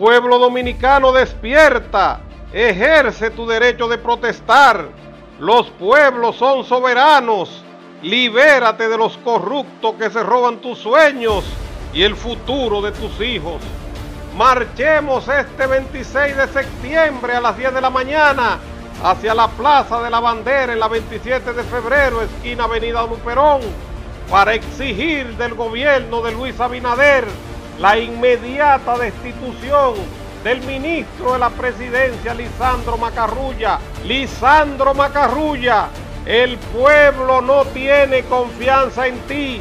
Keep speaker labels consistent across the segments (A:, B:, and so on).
A: Pueblo dominicano despierta, ejerce tu derecho de protestar. Los pueblos son soberanos. Libérate de los corruptos que se roban tus sueños y el futuro de tus hijos. Marchemos este 26 de septiembre a las 10 de la mañana hacia la Plaza de la Bandera en la 27 de febrero, esquina Avenida Luperón, para exigir del gobierno de Luis Abinader la inmediata destitución del ministro de la presidencia, Lisandro Macarrulla. Lisandro Macarrulla, el pueblo no tiene confianza en ti.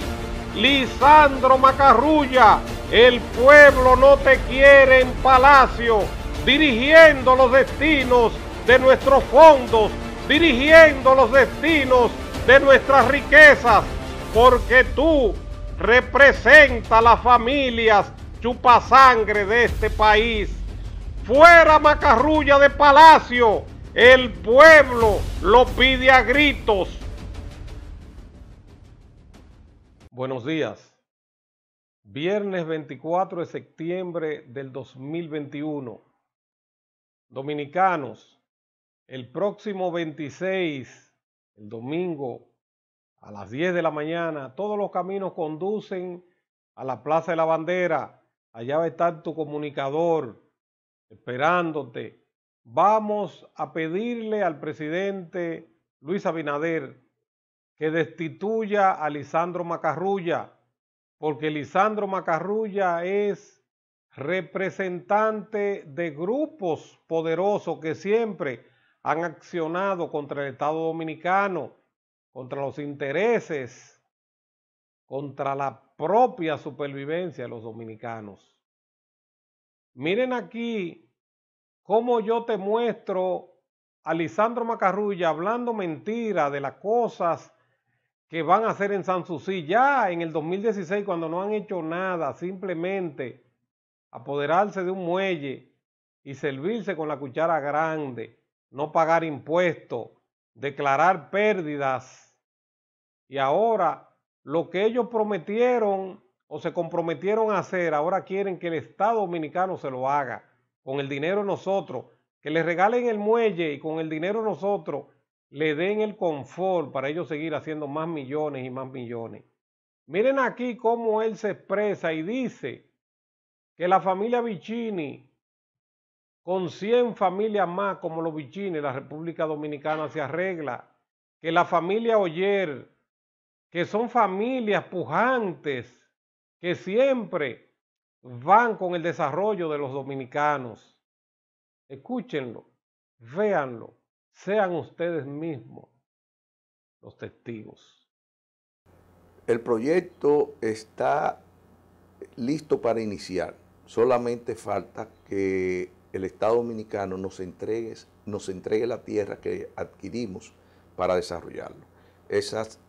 A: Lisandro Macarrulla, el pueblo no te quiere en palacio, dirigiendo los destinos de nuestros fondos, dirigiendo los destinos de nuestras riquezas, porque tú representa las familias chupasangre de este país. Fuera macarrulla de palacio, el pueblo lo pide a gritos. Buenos días. Viernes 24 de septiembre del 2021. Dominicanos, el próximo 26, el domingo a las 10 de la mañana, todos los caminos conducen a la Plaza de la Bandera. Allá va a estar tu comunicador esperándote. Vamos a pedirle al presidente Luis Abinader que destituya a Lisandro Macarrulla, porque Lisandro Macarrulla es representante de grupos poderosos que siempre han accionado contra el Estado Dominicano contra los intereses, contra la propia supervivencia de los dominicanos. Miren aquí cómo yo te muestro a Lisandro Macarrulla hablando mentira de las cosas que van a hacer en Sanssouci ya en el 2016 cuando no han hecho nada, simplemente apoderarse de un muelle y servirse con la cuchara grande, no pagar impuestos, declarar pérdidas y ahora lo que ellos prometieron o se comprometieron a hacer, ahora quieren que el Estado dominicano se lo haga con el dinero de nosotros, que les regalen el muelle y con el dinero de nosotros le den el confort para ellos seguir haciendo más millones y más millones. Miren aquí cómo él se expresa y dice que la familia Vicini con 100 familias más como los Bichines, la República Dominicana se arregla, que la familia Oyer, que son familias pujantes, que siempre van con el desarrollo de los dominicanos. Escúchenlo, véanlo, sean ustedes mismos los testigos.
B: El proyecto está listo para iniciar. Solamente falta que el Estado Dominicano nos entregue, nos entregue la tierra que adquirimos para desarrollarlo. Esas,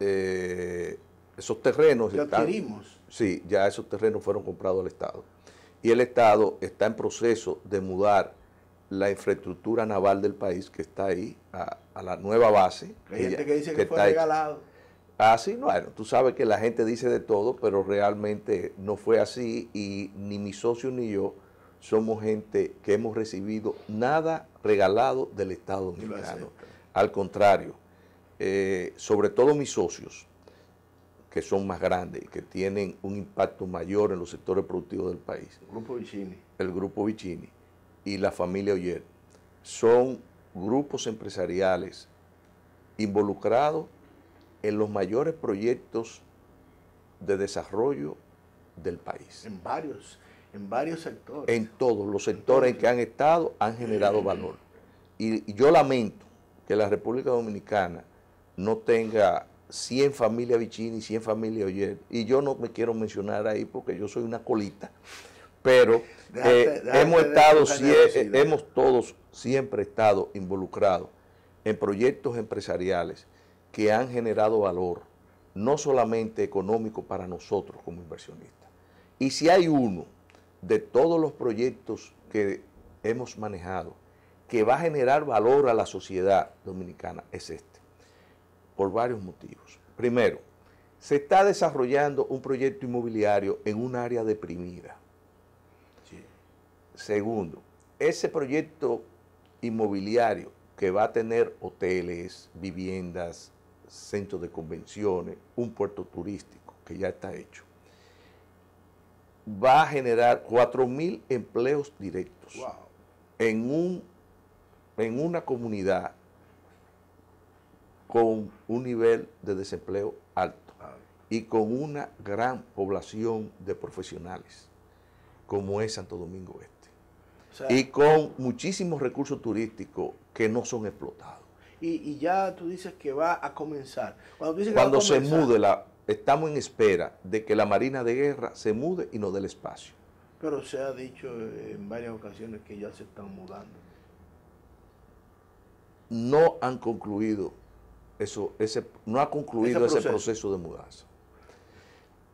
B: eh, esos terrenos...
C: ¿Lo adquirimos?
B: Sí, ya esos terrenos fueron comprados al Estado. Y el Estado está en proceso de mudar la infraestructura naval del país que está ahí a, la nueva base.
C: Hay gente que dice que, fue regalado.
B: Ah, sí, bueno, tú sabes que la gente dice de todo, pero realmente no fue así y ni mi socio ni yo somos gente que hemos recibido nada regalado del Estado Dominicano. Al contrario, eh, sobre todo mis socios, que son más grandes y que tienen un impacto mayor en los sectores productivos del país.
C: El Grupo Vicini.
B: El Grupo Vicini y la familia Oyer son grupos empresariales involucrados en los mayores proyectos de desarrollo del país.
C: En varios en varios sectores.
B: En todos los sectores en que han estado han generado valor. Y, yo lamento que la República Dominicana no tenga 100 familias Vicini y 100 familias Oyer. Y yo no me quiero mencionar ahí porque yo soy una colita. Pero eh, hemos estado, hemos todos siempre estado involucrados en proyectos empresariales que han generado valor, no solamente económico para nosotros como inversionistas. Y si hay uno de todos los proyectos que hemos manejado, que va a generar valor a la sociedad dominicana, es este, por varios motivos. Primero, se está desarrollando un proyecto inmobiliario en un área deprimida. Segundo, ese proyecto inmobiliario que va a tener hoteles, viviendas, centros de convenciones, un puerto turístico que ya está hecho, va a generar 4 mil empleos directos en, un, en una comunidad con un nivel de desempleo alto y con una gran población de profesionales, como es Santo Domingo Este. y con muchísimos recursos turísticos que no son explotados.
C: Y, ya tú dices que va a comenzar.
B: Cuando, se mude, la, estamos en espera de que la Marina de Guerra se mude y nos dé el espacio.
C: Pero se ha dicho en varias ocasiones que ya se están mudando.
B: No han concluido eso, ese, no ha concluido ese proceso. de mudanza.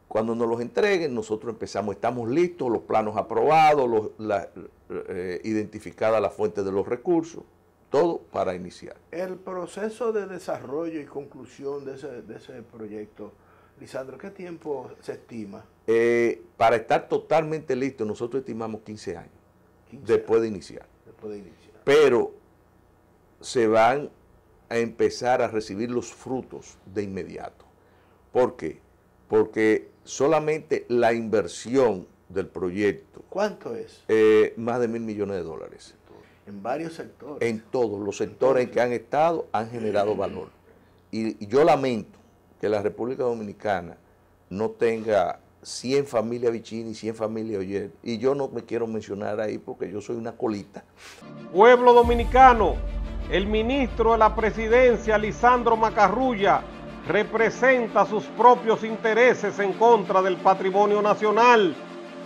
B: Cuando nos los entreguen, nosotros empezamos, estamos listos, los planos aprobados, la, eh, identificada la fuente de los recursos, todo para iniciar.
C: El proceso de desarrollo y conclusión de ese, de ese proyecto, Lisandro, ¿qué tiempo se estima?
B: Eh, para estar totalmente listo, nosotros estimamos 15 años, después, De iniciar.
C: después de iniciar.
B: Pero se van a empezar a recibir los frutos de inmediato. ¿Por qué? Porque solamente la inversión del proyecto.
C: ¿Cuánto es?
B: Eh, más de mil millones de dólares.
C: En varios sectores.
B: En todos los sectores en que han estado han generado valor. Y, yo lamento que la República Dominicana no tenga 100 familias Vicini, 100 familias Oyer. Y yo no me quiero mencionar ahí porque yo soy una colita.
A: Pueblo dominicano, el ministro de la presidencia, Lisandro Macarrulla, representa sus propios intereses en contra del patrimonio nacional,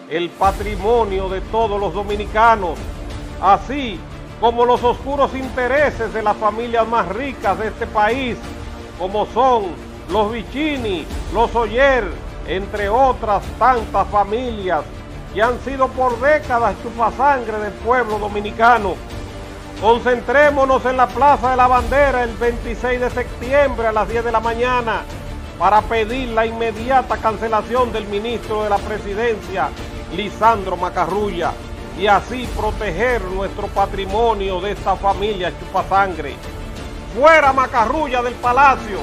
A: el patrimonio de todos los dominicanos, así como los oscuros intereses de las familias más ricas de este país, como son los Vicini, los Oyer, entre otras tantas familias que han sido por décadas chupasangre del pueblo dominicano. Concentrémonos en la Plaza de la Bandera el 26 de septiembre a las 10 de la mañana para pedir la inmediata cancelación del ministro de la Presidencia, Lisandro Macarrulla, y así proteger nuestro patrimonio de esta familia chupasangre. ¡Fuera Macarrulla del Palacio!